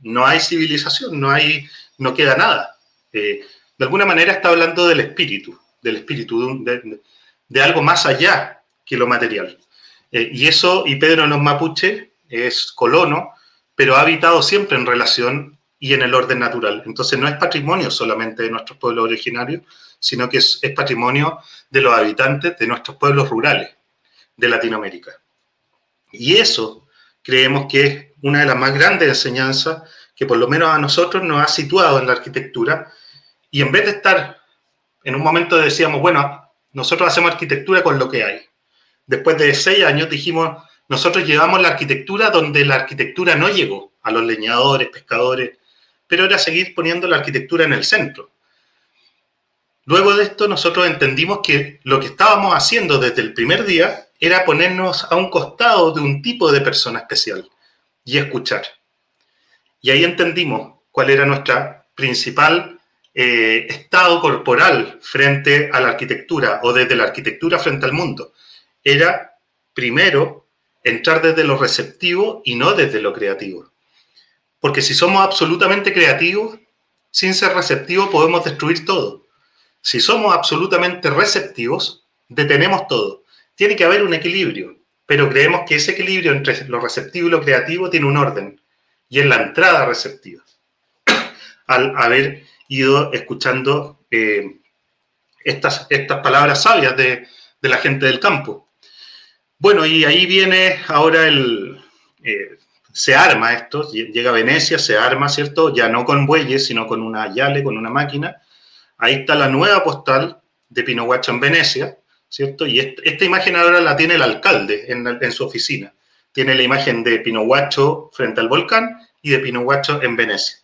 no hay civilización, no, hay, no queda nada. Eh, de alguna manera está hablando del espíritu, del espíritu, de, algo más allá que lo material. Eh, y eso, y Pedro no mapuche, es colono, pero ha habitado siempre en relación y en el orden natural. Entonces no es patrimonio solamente de nuestros pueblos originarios, sino que es, patrimonio de los habitantes de nuestros pueblos rurales de Latinoamérica. Y eso creemos que es una de las más grandes enseñanzas que por lo menos a nosotros nos ha situado en la arquitectura. Y en vez de estar, en un momento decíamos, bueno, nosotros hacemos arquitectura con lo que hay. Después de seis años dijimos, nosotros llevamos la arquitectura donde la arquitectura no llegó, a los leñadores, pescadores, pero era seguir poniendo la arquitectura en el centro. Luego de esto nosotros entendimos que lo que estábamos haciendo desde el primer día era ponernos a un costado de un tipo de persona especial y escuchar. Y ahí entendimos cuál era nuestra principal eh, estado corporal frente a la arquitectura o desde la arquitectura frente al mundo. Era primero entrar desde lo receptivo y no desde lo creativo. Porque si somos absolutamente creativos, sin ser receptivos podemos destruir todo. Si somos absolutamente receptivos, detenemos todo. Tiene que haber un equilibrio, pero creemos que ese equilibrio entre lo receptivo y lo creativo tiene un orden, y es la entrada receptiva. Al haber ido escuchando eh, estas, estas palabras sabias de, la gente del campo. Bueno, y ahí viene ahora el... Eh, se arma esto, llega a Venecia, se arma, ¿cierto? Ya no con bueyes, sino con una yale, con una máquina, Ahí está la nueva postal de Pinohuacho en Venecia, ¿cierto? Y esta imagen ahora la tiene el alcalde en, su oficina. Tiene la imagen de Pinohuacho frente al volcán y de Pinohuacho en Venecia.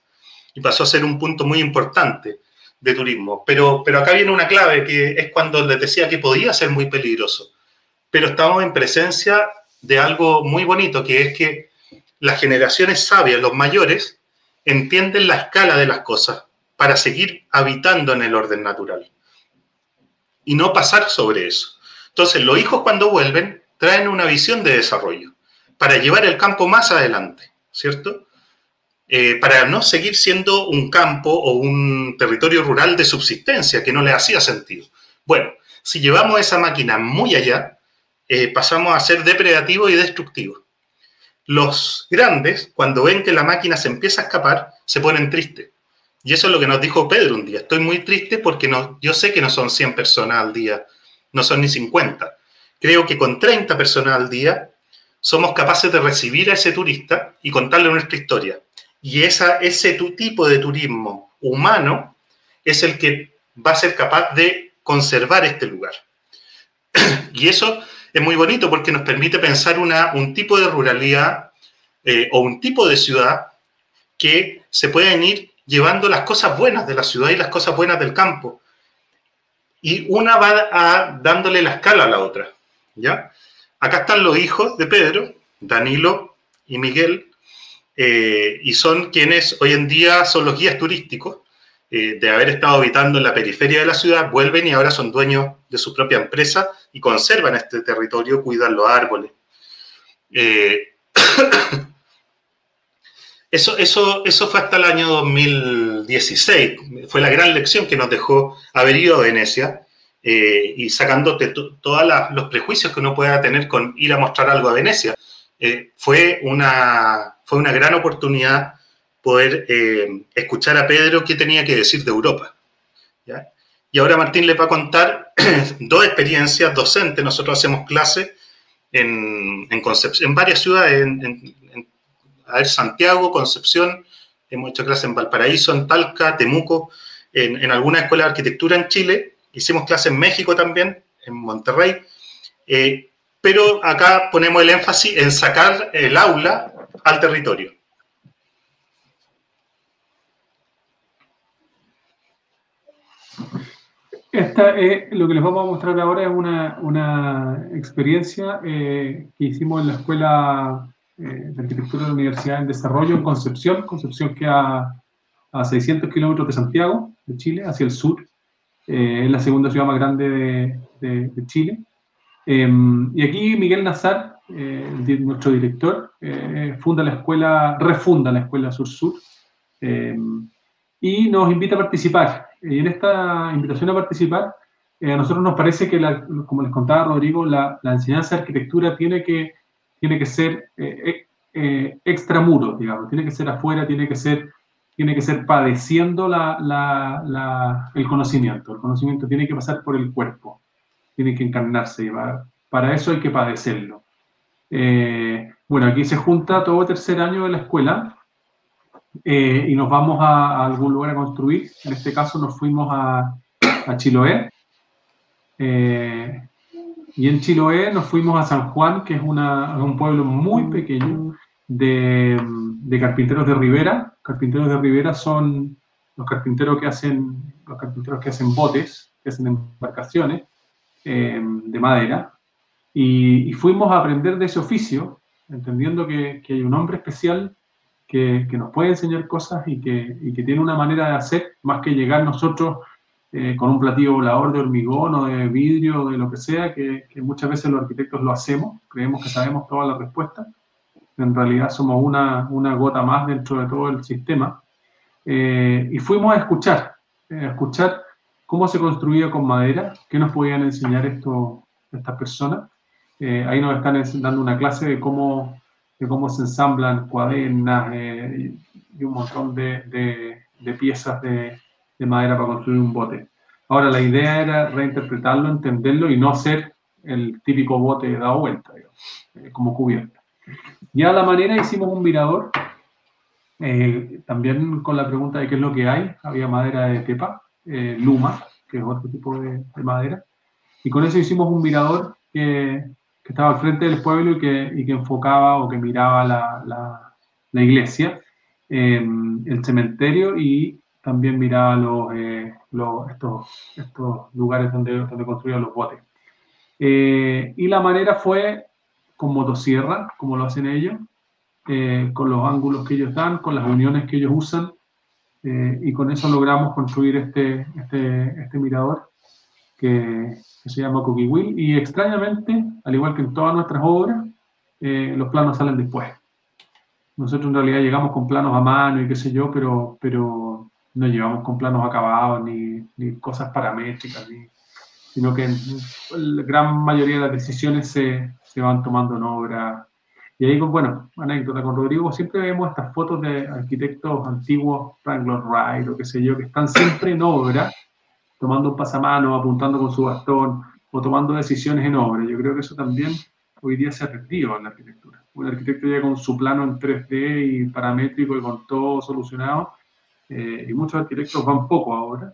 Y pasó a ser un punto muy importante de turismo. Pero, pero acá viene una clave que es cuando les decía que podía ser muy peligroso. Pero estamos en presencia de algo muy bonito, que es que las generaciones sabias, los mayores, entienden la escala de las cosas para seguir habitando en el orden natural y no pasar sobre eso. Entonces, los hijos cuando vuelven traen una visión de desarrollo para llevar el campo más adelante, ¿cierto? Eh, para no seguir siendo un campo o un territorio rural de subsistencia que no le hacía sentido. Bueno, si llevamos esa máquina muy allá, eh, pasamos a ser depredativo y destructivo. Los grandes, cuando ven que la máquina se empieza a escapar, se ponen tristes y eso es lo que nos dijo Pedro un día. Estoy muy triste porque no, yo sé que no son 100 personas al día, no son ni 50. Creo que con 30 personas al día somos capaces de recibir a ese turista y contarle nuestra historia. Y esa, ese tipo de turismo humano es el que va a ser capaz de conservar este lugar. y eso es muy bonito porque nos permite pensar una, un tipo de ruralidad eh, o un tipo de ciudad que se pueden ir llevando las cosas buenas de la ciudad y las cosas buenas del campo. Y una va a, dándole la escala a la otra. ¿ya? Acá están los hijos de Pedro, Danilo y Miguel, eh, y son quienes hoy en día son los guías turísticos. Eh, de haber estado habitando en la periferia de la ciudad, vuelven y ahora son dueños de su propia empresa y conservan este territorio, cuidan los árboles. Eh, eso, eso, eso fue hasta el año 2016, fue la gran lección que nos dejó haber ido a Venecia eh, y sacándote todos los prejuicios que uno pueda tener con ir a mostrar algo a Venecia. fue, una, fue una gran oportunidad poder eh, escuchar a Pedro qué tenía que decir de Europa. Y ahora Martín les va a contar dos experiencias docentes. Nosotros hacemos clases en, en, en varias ciudades, a ver, Santiago, Concepción, hemos hecho clases en Valparaíso, en Talca, Temuco, en, en alguna escuela de arquitectura en Chile, hicimos clases en México también, en Monterrey, eh, pero acá ponemos el énfasis en sacar el aula al territorio. Esta, lo que les vamos a mostrar ahora es una, experiencia eh, que hicimos en la Escuela eh, de Arquitectura de la Universidad en Desarrollo en Concepción. Concepción queda a 600 kilómetros de Santiago, de Chile, hacia el sur. Eh, es la segunda ciudad más grande de, Chile. Em, y aquí Miguel Nazar, nuestro director, funda la escuela, refunda la escuela Sur-Sur em, y nos invita a participar y en esta invitación a participar, eh, a nosotros nos parece que, como les contaba Rodrigo, la, enseñanza de arquitectura tiene que, tiene que ser eh, eh, extramuro, digamos, tiene que ser afuera, tiene que ser, tiene que ser padeciendo el conocimiento. El conocimiento tiene que pasar por el cuerpo, tiene que encarnarse. Para eso hay que padecerlo. bueno, aquí se junta todo tercer año de la escuela eh, y nos vamos a, algún lugar a construir. En este caso nos fuimos a, Chiloé. Eh, y en Chiloé nos fuimos a San Juan, que es una, un pueblo muy pequeño de, de, carpinteros de Rivera. Carpinteros de Rivera son los carpinteros que hacen, los carpinteros que hacen botes, que hacen embarcaciones eh, de madera. Y, y, fuimos a aprender de ese oficio, entendiendo que, que hay un hombre especial que, nos puede enseñar cosas y que, y que, tiene una manera de hacer, más que llegar nosotros eh, con un platillo volador de hormigón o de vidrio o de lo que sea, que, muchas veces los arquitectos lo hacemos, creemos que sabemos todas las respuestas, en realidad somos una, una gota más dentro de todo el sistema. Eh, y fuimos a escuchar, eh, a escuchar cómo se construía con madera, qué nos podían enseñar estas personas. ahí nos están dando una clase de cómo de cómo se ensamblan cuadernas eh, y un montón de, de, piezas de, de, madera para construir un bote. Ahora, la idea era reinterpretarlo, entenderlo y no hacer el típico bote dado vuelta, eh, como cubierta. Ya a la manera hicimos un mirador, eh, también con la pregunta de qué es lo que hay. Había madera de tepa, luma, que es otro tipo de, de madera. Y con eso hicimos un mirador que que estaba al frente del pueblo y que, y que enfocaba o que miraba la, la, la iglesia, em, el cementerio y también miraba los, eh, los, estos, estos, lugares donde, donde construían los botes. Eh, y la manera fue con motosierra, como lo hacen ellos, eh, con los ángulos que ellos dan, con las uniones que ellos usan, y con eso logramos construir este, este, este mirador que, se llama Cookie Will, y extrañamente, al igual que en todas nuestras obras, eh, los planos salen después. Nosotros en realidad llegamos con planos a mano y qué sé yo, pero, pero no llevamos con planos acabados ni, ni cosas paramétricas, ni, sino que la gran mayoría de las decisiones se, se van tomando en obra. Y ahí, bueno, anécdota con Rodrigo, siempre vemos estas fotos de arquitectos antiguos, Frank Lloyd Wright o qué sé yo, que están siempre en obra tomando un pasamano, apuntando con su bastón o tomando decisiones en obra. Yo creo que eso también hoy día se ha perdido en la arquitectura. Un arquitecto llega con su plano en 3D y paramétrico y con todo solucionado, eh, y muchos arquitectos van poco ahora,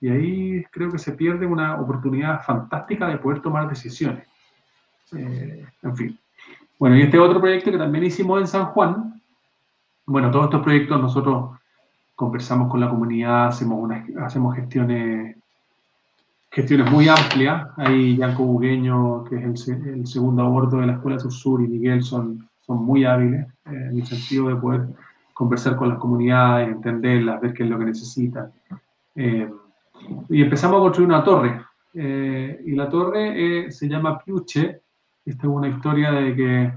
y ahí creo que se pierde una oportunidad fantástica de poder tomar decisiones. Eh, en fin. Bueno, y este otro proyecto que también hicimos en San Juan, bueno, todos estos proyectos nosotros conversamos con la comunidad, hacemos, hacemos gestiones gestiones muy amplias. Ahí Yanko Bugueño, que es el, segundo a bordo de la Escuela Sur Sur, y Miguel son, son muy hábiles eh, en el sentido de poder conversar con las comunidades, entenderlas, ver qué es lo que necesitan. Eh, y empezamos a construir una torre. Eh, y la torre se llama Piuche. Esta es una historia de que,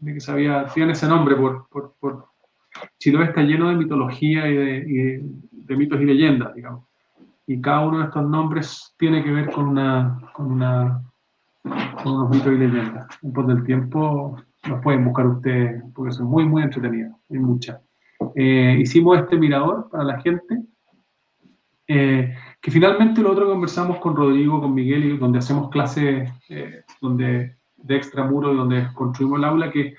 de que sabía, tiene ese nombre por, por, por Chiloé está lleno de mitología y de, de mitos y leyendas, digamos y cada uno de estos nombres tiene que ver con una, con una con unos mitos y leyendas. Después del tiempo los pueden buscar ustedes porque son muy, muy entretenidos. Hay muchas. Eh, hicimos este mirador para la gente, eh, que finalmente lo otro conversamos con Rodrigo, con Miguel, y donde hacemos clases eh, donde, de extramuro, donde construimos el aula, que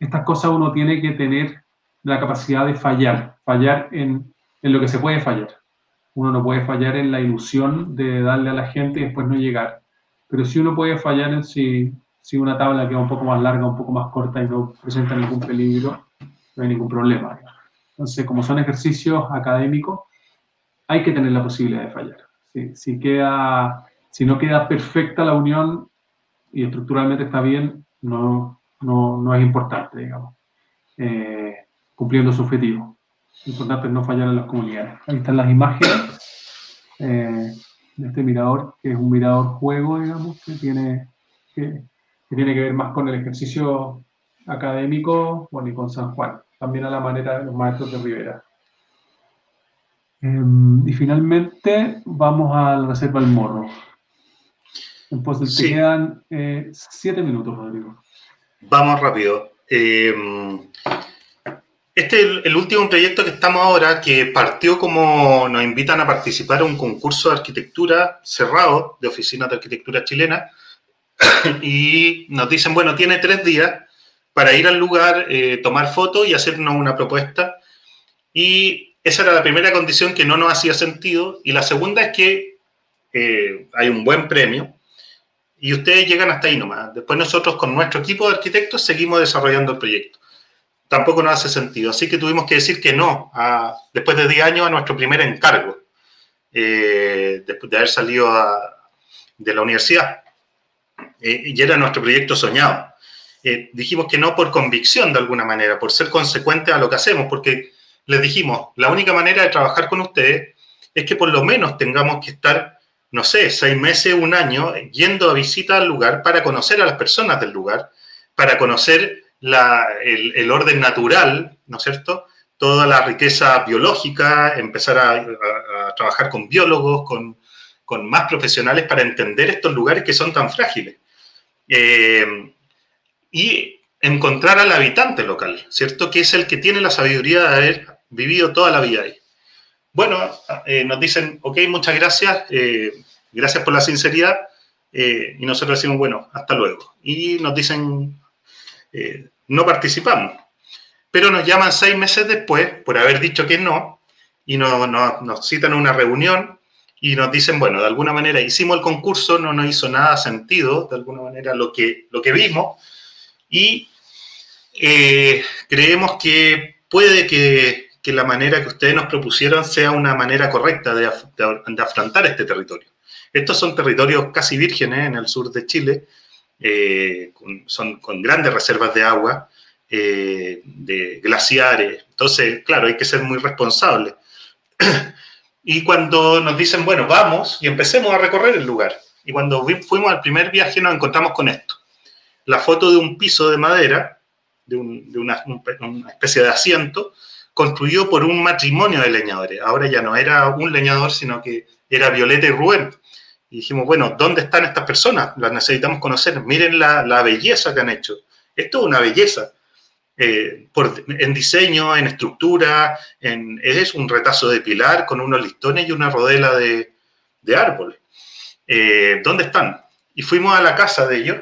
estas cosas uno tiene que tener la capacidad de fallar, fallar en, lo que se puede fallar uno no puede fallar en la ilusión de darle a la gente y después no llegar. Pero sí uno puede fallar en si, si una tabla queda un poco más larga, un poco más corta y no presenta ningún peligro, no hay ningún problema. Entonces, como son ejercicios académicos, hay que tener la posibilidad de fallar. Si, queda, si no queda perfecta la unión y estructuralmente está bien, no, no, no es importante, digamos, eh, cumpliendo su objetivo. Lo importante es no fallar en las comunidades. Ahí están las imágenes eh, de este mirador, que es un mirador juego, digamos, que tiene que, tiene que ver más con el ejercicio académico, bueno, y con San Juan, también a la manera de los maestros de Rivera. Em, y finalmente vamos a la Reserva del Morro. Entonces te quedan eh, siete minutos, Rodrigo. Vamos rápido. Eh, este es el, último proyecto que estamos ahora, que partió como nos invitan a participar en un concurso de arquitectura cerrado de oficinas de arquitectura chilena y nos dicen, bueno, tiene tres días para ir al lugar, eh, tomar fotos y hacernos una propuesta. Y esa era la primera condición que no nos hacía sentido. Y la segunda es que eh, hay un buen premio y ustedes llegan hasta ahí nomás. Después nosotros con nuestro equipo de arquitectos seguimos desarrollando el proyecto tampoco nos hace sentido. Así que tuvimos que decir que no, después de 10 años, a nuestro primer encargo, eh, después de haber salido de la universidad. Y era nuestro proyecto soñado. Dijimos que no por convicción de alguna manera, por ser consecuentes a lo que hacemos, porque les dijimos, la única manera de trabajar con ustedes es que por lo menos tengamos que estar, no sé, seis meses, un año, yendo a visita al lugar para conocer a las personas del lugar, para conocer el, orden natural, ¿no es cierto? Toda la riqueza biológica, empezar a, trabajar con biólogos, con, más profesionales para entender estos lugares que son tan frágiles. Eh, y encontrar al habitante local, ¿cierto? Que es el que tiene la sabiduría de haber vivido toda la vida ahí. Bueno, eh, nos dicen, ok, muchas gracias, eh, gracias por la sinceridad, y nosotros decimos, bueno, hasta luego. Y nos dicen, eh, no participamos. Pero nos llaman seis meses después por haber dicho que no y nos citan a una reunión y nos dicen, bueno, de alguna manera hicimos el concurso, no nos hizo nada sentido, de alguna manera lo que, lo que vimos y eh, creemos que puede que, la manera que ustedes nos propusieron sea una manera correcta de, afrontar este territorio. Estos son territorios casi vírgenes en el sur de Chile, eh, son con grandes reservas de agua, eh, de glaciares. Entonces, claro, hay que ser muy responsable. y cuando nos dicen, bueno, vamos y empecemos a recorrer el lugar. Y cuando fuimos al primer viaje nos encontramos con esto. La foto de un piso de madera, de, una, especie de asiento, construido por un matrimonio de leñadores. Ahora ya no era un leñador, sino que era Violeta y Rubén. Y dijimos, bueno, ¿dónde están estas personas? Las necesitamos conocer. Miren la, belleza que han hecho. Esto es una belleza. Eh, en diseño, en estructura, en, es un retazo de pilar con unos listones y una rodela de, de árbol. Eh, ¿Dónde están? Y fuimos a la casa de ellos,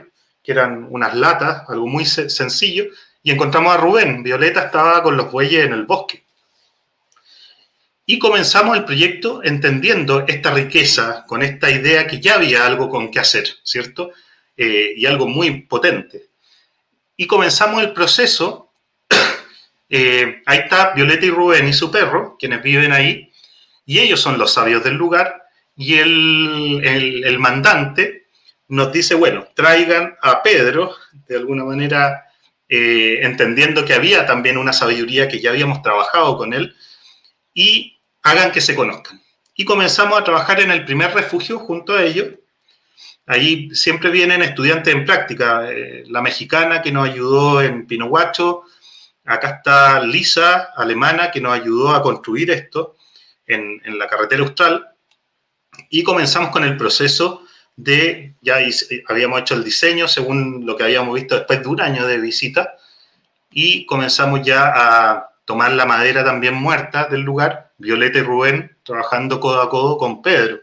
que eran unas latas, algo muy sencillo, y encontramos a Rubén. Violeta estaba con los bueyes en el bosque. Y comenzamos el proyecto entendiendo esta riqueza, con esta idea que ya había algo con qué hacer, ¿cierto? Eh, y algo muy potente. Y comenzamos el proceso. Eh, ahí está Violeta y Rubén y su perro, quienes viven ahí, y ellos son los sabios del lugar. Y el, el mandante nos dice, bueno, traigan a Pedro, de alguna manera eh, entendiendo que había también una sabiduría que ya habíamos trabajado con él, y hagan que se conozcan. Y comenzamos a trabajar en el primer refugio junto a ellos. Ahí siempre vienen estudiantes en práctica. Eh, la mexicana que nos ayudó en Pinohuacho, acá está Lisa, alemana, que nos ayudó a construir esto en la carretera austral. Y comenzamos con el proceso de, ya habíamos hecho el diseño según lo que habíamos visto después de un año de visita y comenzamos ya a tomar la madera también muerta del lugar, Violeta y Rubén trabajando codo a codo con Pedro.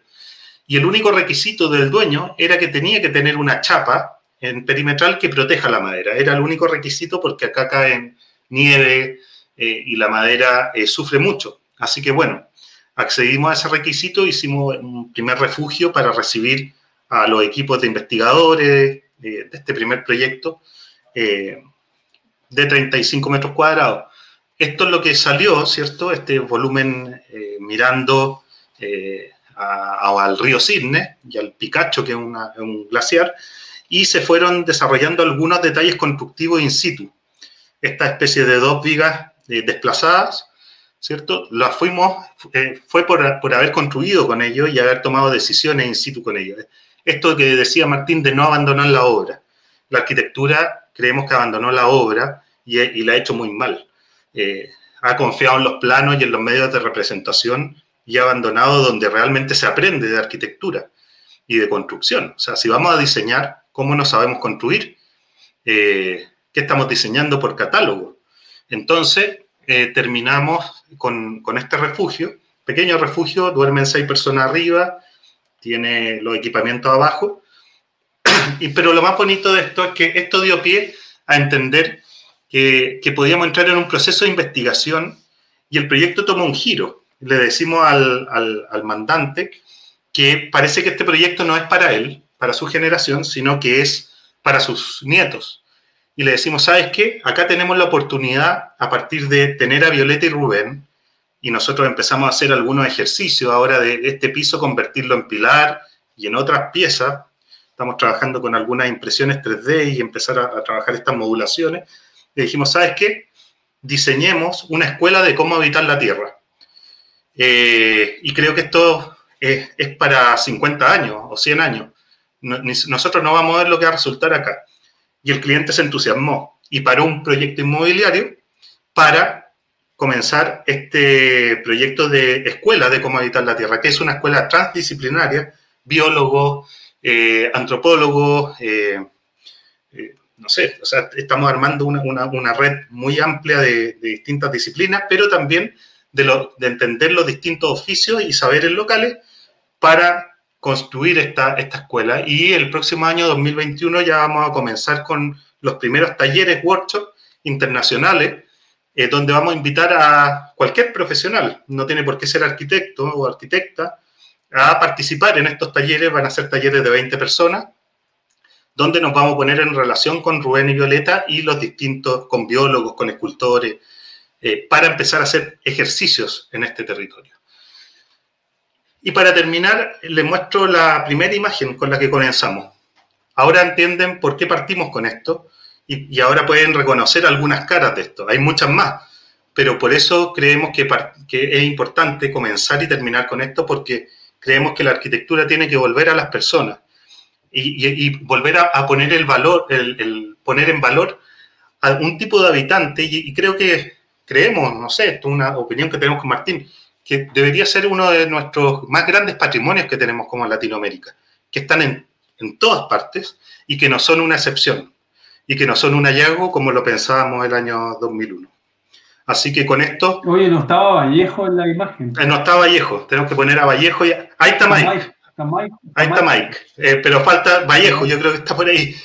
Y el único requisito del dueño era que tenía que tener una chapa en perimetral que proteja la madera. Era el único requisito porque acá cae nieve eh, y la madera eh, sufre mucho. Así que bueno, accedimos a ese requisito, hicimos un primer refugio para recibir a los equipos de investigadores de, este primer proyecto eh, de 35 metros cuadrados. Esto es lo que salió, ¿cierto? Este volumen eh, mirando eh, al río Cisne y al Picacho, que es, un glaciar, y se fueron desarrollando algunos detalles constructivos in situ. Esta especie de dos vigas desplazadas, ¿cierto? Las fuimos, fue por, por, haber construido con ellos y haber tomado decisiones in situ con ellos esto que decía Martín de no abandonar la obra. La arquitectura creemos que abandonó la obra y, la ha hecho muy mal. Eh, ha confiado en los planos y en los medios de representación y ha abandonado donde realmente se aprende de arquitectura y de construcción. O sea, si vamos a diseñar, ¿cómo no sabemos construir? Eh, ¿Qué estamos diseñando por catálogo? Entonces, eh, terminamos con, con, este refugio, pequeño refugio, duermen seis personas arriba, tiene los equipamientos abajo. Y, pero lo más bonito de esto es que esto dio pie a entender que, que podíamos entrar en un proceso de investigación y el proyecto tomó un giro. Le decimos al, al, al mandante que parece que este proyecto no es para él, para su generación, sino que es para sus nietos. Y le decimos, ¿sabes qué? Acá tenemos la oportunidad, a partir de tener a Violeta y Rubén, y nosotros empezamos a hacer algunos ejercicios ahora de este piso, convertirlo en pilar y en otras piezas. Estamos trabajando con algunas impresiones 3D y empezar a, trabajar estas modulaciones. Y dijimos, ¿sabes qué? Diseñemos una escuela de cómo habitar la Tierra. Eh, y creo que esto es, es, para 50 años o 100 años. nosotros no vamos a ver lo que va a resultar acá. Y el cliente se entusiasmó y paró un proyecto inmobiliario para comenzar este proyecto de escuela de cómo habitar la Tierra, que es una escuela transdisciplinaria, biólogos, eh, antropólogos, eh, eh, no sé, o sea, estamos armando una, red muy amplia de, distintas disciplinas, pero también de, de, entender los distintos oficios y saberes locales para construir esta, esta escuela. Y el próximo año 2021 ya vamos a comenzar con los primeros talleres, workshops internacionales eh, donde vamos a invitar a cualquier profesional, no tiene por qué ser arquitecto o arquitecta, a participar en estos talleres. Van a ser talleres de 20 personas, donde nos vamos a poner en relación con Rubén y Violeta y los distintos, con biólogos, con escultores, eh, para empezar a hacer ejercicios en este territorio. Y para terminar, les muestro la primera imagen con la que comenzamos. Ahora entienden por qué partimos con esto y, ahora pueden reconocer algunas caras de esto. Hay muchas más, pero por eso creemos que, es importante comenzar y terminar con esto porque creemos que la arquitectura tiene que volver a las personas. Y, volver a, poner el valor, el, poner en valor a un tipo de habitante. Y, creo que creemos, no sé, esto es una opinión que tenemos con Martín, que debería ser uno de nuestros más grandes patrimonios que tenemos como Latinoamérica, que están en, en todas partes y que no son una excepción y que no son un hallazgo como lo pensábamos el año 2001. Así que con esto... Oye, no estaba Vallejo en la imagen. Eh, no está Vallejo, tenemos que poner a Vallejo. Y... Ahí está Mike. Ahí está Mike, eh, pero falta Vallejo, yo creo que está por ahí.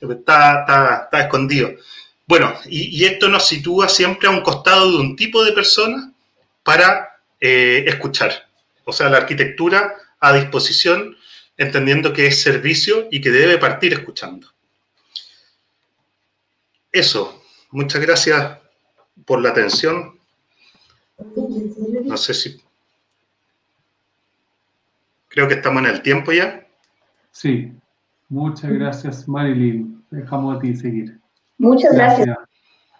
está, está, está escondido. Bueno, y, y, esto nos sitúa siempre a un costado de un tipo de persona para eh, escuchar. O sea, la arquitectura a disposición, entendiendo que es servicio y que debe partir escuchando. Eso, muchas gracias por la atención. No sé si... Creo que estamos en el tiempo ya. Sí, muchas gracias Marilyn. Dejamos a ti seguir. Muchas gracias. gracias.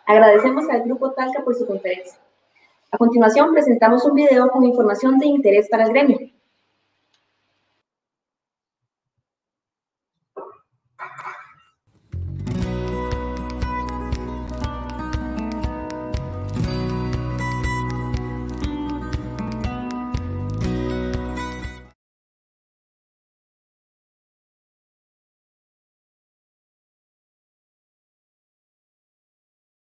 Agradecemos al Grupo Talca por su conferencia. A continuación presentamos un video con información de interés para el gremio.